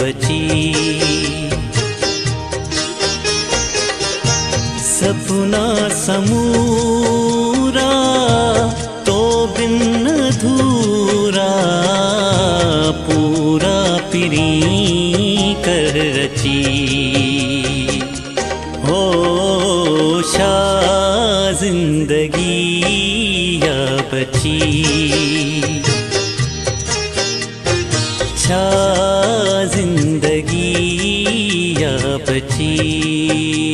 बची सपना समूरा तो बिन धूरा पूरा पिरी कर रची। हो शाह ज़िंदगी या बची। छा ज़िंदगी या बची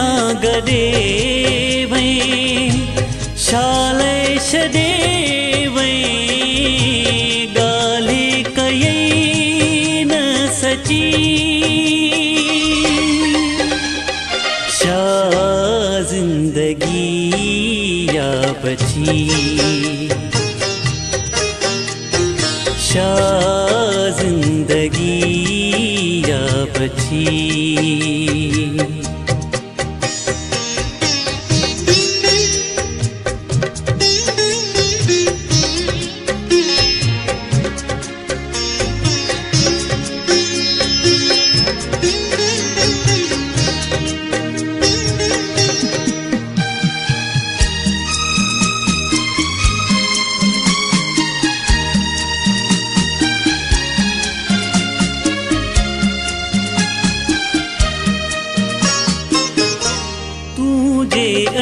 ॾुखण सां गॾे वई शाले छॾे वई ॻाल्हि कयई न सची। शाह ज़िंदगी या बची। शाह ज़िंदगी या बची।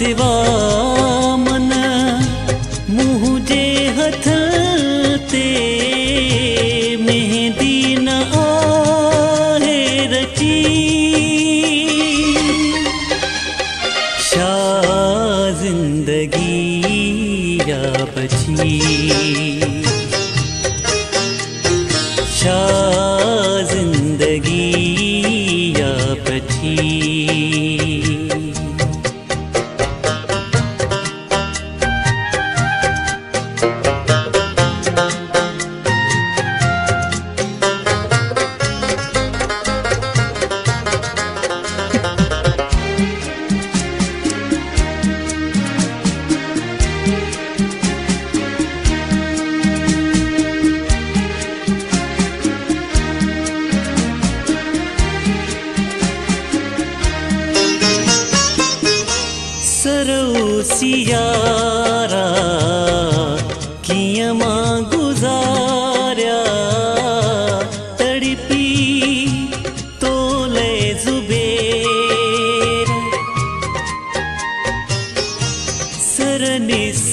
सिवा मन न आहे रची। शाह जिंदगी या बची। शाह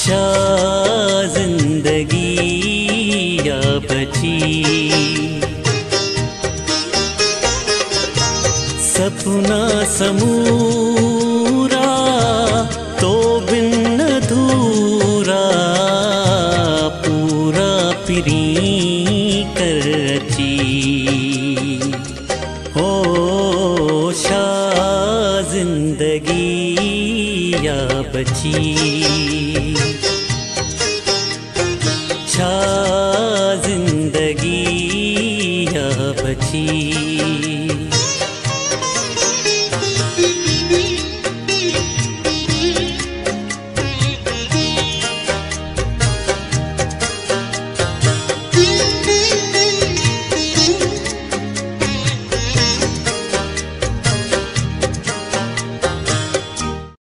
शा बची सपना समूरा